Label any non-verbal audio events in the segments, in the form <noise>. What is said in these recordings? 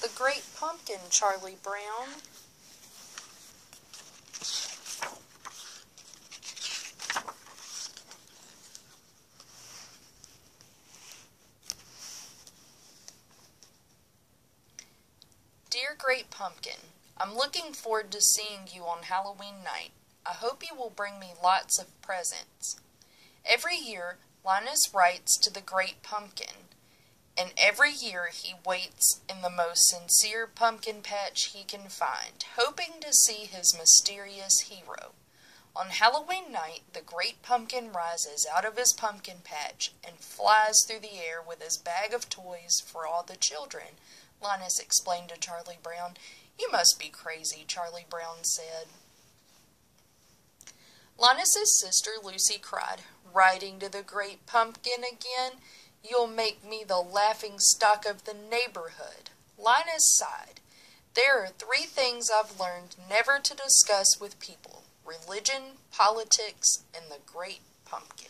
the Great Pumpkin, Charlie Brown? Dear Great Pumpkin, I'm looking forward to seeing you on Halloween night. I hope you will bring me lots of presents. Every year, Linus writes to the Great Pumpkin, and every year he waits in the most sincere pumpkin patch he can find, hoping to see his mysterious hero. On Halloween night, the Great Pumpkin rises out of his pumpkin patch and flies through the air with his bag of toys for all the children. Linus explained to Charlie Brown. You must be crazy, Charlie Brown said. Linus's sister Lucy cried, Riding to the great pumpkin again? You'll make me the laughing stock of the neighborhood. Linus sighed. There are three things I've learned never to discuss with people religion, politics, and the great pumpkin.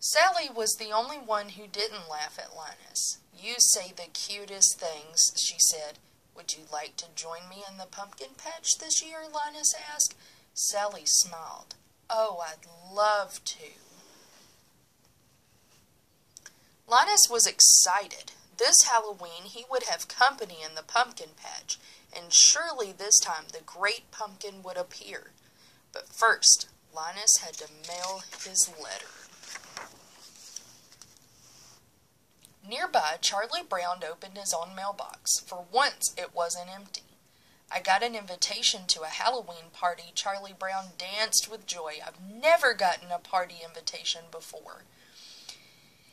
Sally was the only one who didn't laugh at Linus. You say the cutest things, she said. Would you like to join me in the pumpkin patch this year? Linus asked. Sally smiled. Oh, I'd love to. Linus was excited. This Halloween he would have company in the pumpkin patch, and surely this time the great pumpkin would appear. But first, Linus had to mail his letter. Nearby, Charlie Brown opened his own mailbox. For once, it wasn't empty. I got an invitation to a Halloween party. Charlie Brown danced with joy. I've never gotten a party invitation before.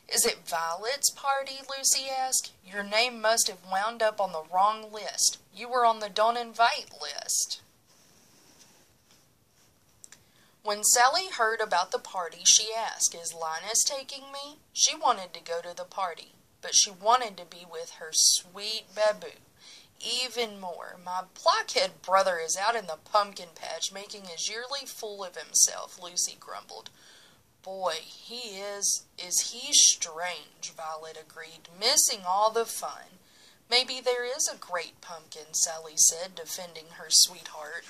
Is it Violet's party? Lucy asked. Your name must have wound up on the wrong list. You were on the don't invite list. When Sally heard about the party, she asked, Is Linus taking me? She wanted to go to the party but she wanted to be with her sweet Babboo even more. My blockhead brother is out in the pumpkin patch making his yearly fool of himself, Lucy grumbled. Boy, he is, is he strange, Violet agreed, missing all the fun. Maybe there is a great pumpkin, Sally said, defending her sweetheart.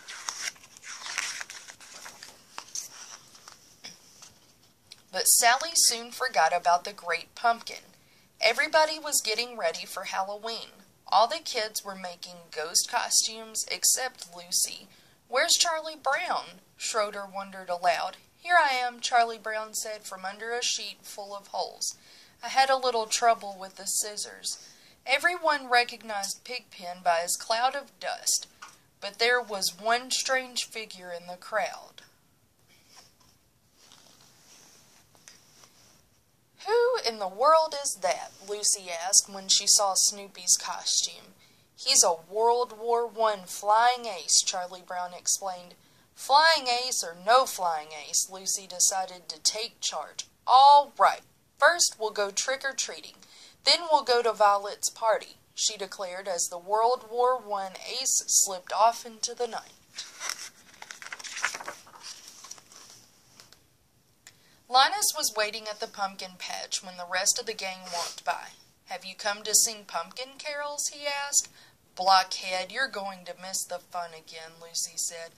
But Sally soon forgot about the great pumpkin. Everybody was getting ready for Halloween. All the kids were making ghost costumes except Lucy. Where's Charlie Brown? Schroeder wondered aloud. Here I am, Charlie Brown said from under a sheet full of holes. I had a little trouble with the scissors. Everyone recognized Pigpen by his cloud of dust, but there was one strange figure in the crowd. Who in the world is that? Lucy asked when she saw Snoopy's costume. He's a World War One flying ace, Charlie Brown explained. Flying ace or no flying ace, Lucy decided to take charge. All right, first we'll go trick-or-treating. Then we'll go to Violet's party, she declared as the World War One ace slipped off into the night. Linus was waiting at the pumpkin patch when the rest of the gang walked by. Have you come to sing pumpkin carols? he asked. Blockhead, you're going to miss the fun again, Lucy said.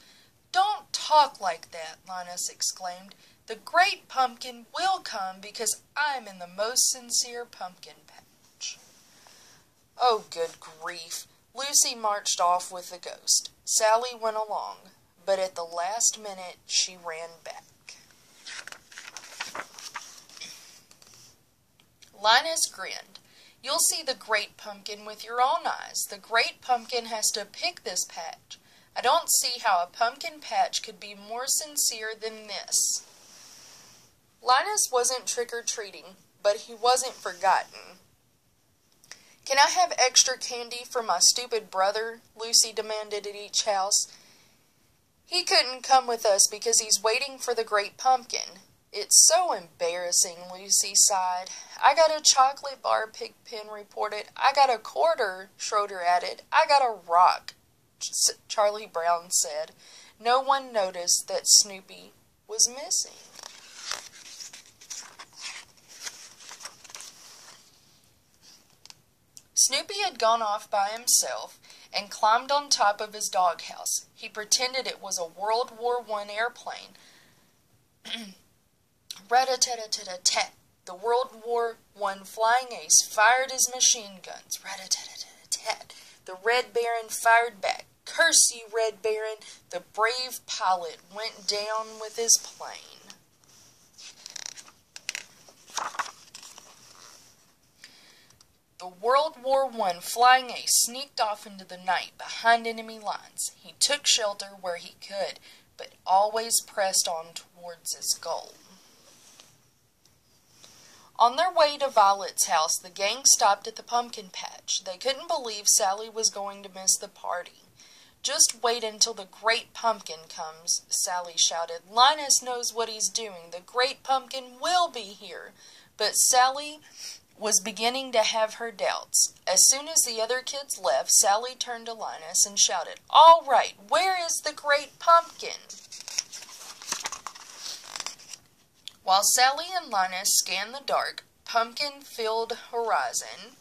Don't talk like that, Linus exclaimed. The great pumpkin will come because I'm in the most sincere pumpkin patch. Oh, good grief. Lucy marched off with the ghost. Sally went along, but at the last minute she ran back. Linus grinned. You'll see the great pumpkin with your own eyes. The great pumpkin has to pick this patch. I don't see how a pumpkin patch could be more sincere than this. Linus wasn't trick-or-treating, but he wasn't forgotten. Can I have extra candy for my stupid brother? Lucy demanded at each house. He couldn't come with us because he's waiting for the great pumpkin. It's so embarrassing, Lucy sighed. I got a chocolate bar, Pigpen reported. I got a quarter, Schroeder added. I got a rock, Charlie Brown said. No one noticed that Snoopy was missing. Snoopy had gone off by himself and climbed on top of his doghouse. He pretended it was a World War One airplane. <clears throat> Rat-a-tat-a-tat-a-tat. The World War One flying ace fired his machine guns. Rat-a-tat-a-tat-a-tat. The Red Baron fired back. Curse you, Red Baron! The brave pilot went down with his plane. The World War I flying ace sneaked off into the night behind enemy lines. He took shelter where he could, but always pressed on towards his goal. On their way to Violet's house, the gang stopped at the pumpkin patch. They couldn't believe Sally was going to miss the party. Just wait until the great pumpkin comes, Sally shouted. Linus knows what he's doing. The great pumpkin will be here. But Sally was beginning to have her doubts. As soon as the other kids left, Sally turned to Linus and shouted, All right, where is the great pumpkin? While Sally and Linus scanned the dark, pumpkin-filled horizon,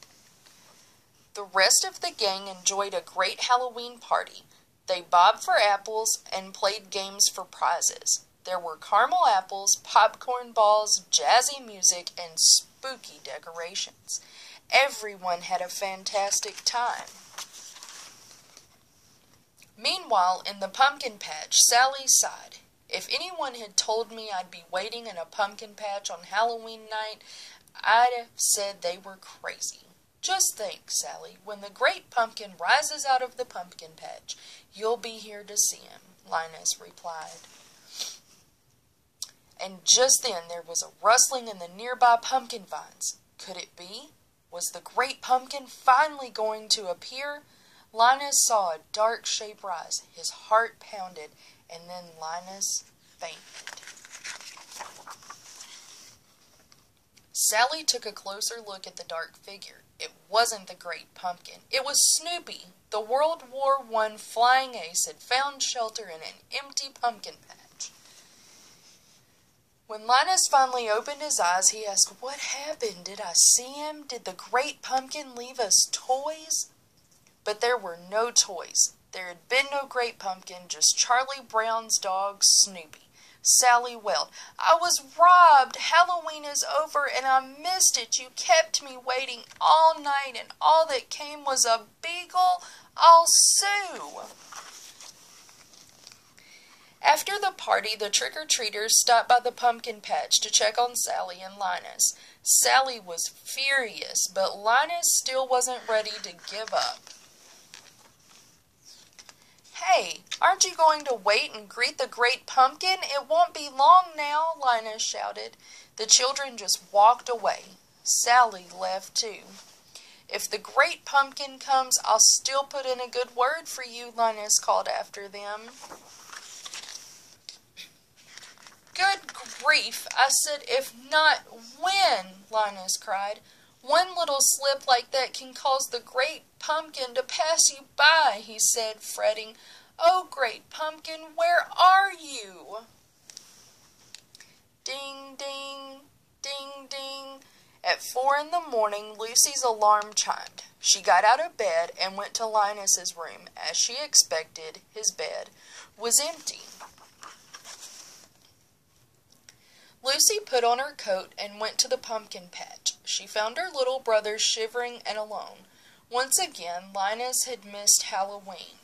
the rest of the gang enjoyed a great Halloween party. They bobbed for apples and played games for prizes. There were caramel apples, popcorn balls, jazzy music, and spooky decorations. Everyone had a fantastic time. Meanwhile, in the pumpkin patch, Sally sighed. If anyone had told me I'd be waiting in a pumpkin patch on Halloween night, I'd have said they were crazy. Just think, Sally, when the great pumpkin rises out of the pumpkin patch, you'll be here to see him, Linus replied and just then there was a rustling in the nearby pumpkin vines. Could it be? Was the great pumpkin finally going to appear? Linus saw a dark shape rise. His heart pounded, and then Linus fainted. Sally took a closer look at the dark figure. It wasn't the great pumpkin. It was Snoopy. The World War I flying ace had found shelter in an empty pumpkin patch. When Linus finally opened his eyes, he asked, What happened? Did I see him? Did the great pumpkin leave us toys? But there were no toys. There had been no great pumpkin, just Charlie Brown's dog, Snoopy. Sally wailed, I was robbed. Halloween is over and I missed it. You kept me waiting all night and all that came was a beagle. I'll sue. After the party, the trick-or-treaters stopped by the pumpkin patch to check on Sally and Linus. Sally was furious, but Linus still wasn't ready to give up. Hey, aren't you going to wait and greet the great pumpkin? It won't be long now, Linus shouted. The children just walked away. Sally left too. If the great pumpkin comes, I'll still put in a good word for you, Linus called after them. Good grief! I said, if not, when? Linus cried. One little slip like that can cause the great pumpkin to pass you by, he said, fretting. Oh, great pumpkin, where are you? Ding, ding, ding, ding. At four in the morning, Lucy's alarm chimed. She got out of bed and went to Linus's room. As she expected, his bed was empty. Lucy put on her coat and went to the pumpkin patch. She found her little brother shivering and alone. Once again, Linus had missed Halloween.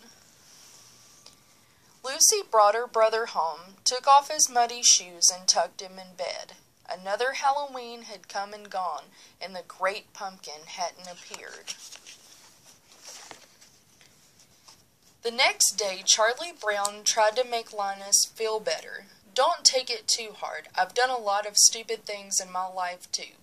Lucy brought her brother home, took off his muddy shoes, and tucked him in bed. Another Halloween had come and gone, and the great pumpkin hadn't appeared. The next day, Charlie Brown tried to make Linus feel better. Don't take it too hard. I've done a lot of stupid things in my life, too.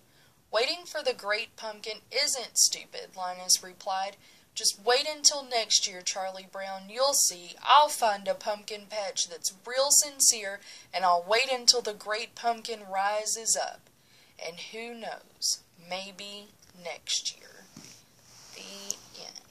Waiting for the great pumpkin isn't stupid, Linus replied. Just wait until next year, Charlie Brown. You'll see. I'll find a pumpkin patch that's real sincere, and I'll wait until the great pumpkin rises up. And who knows, maybe next year. The end.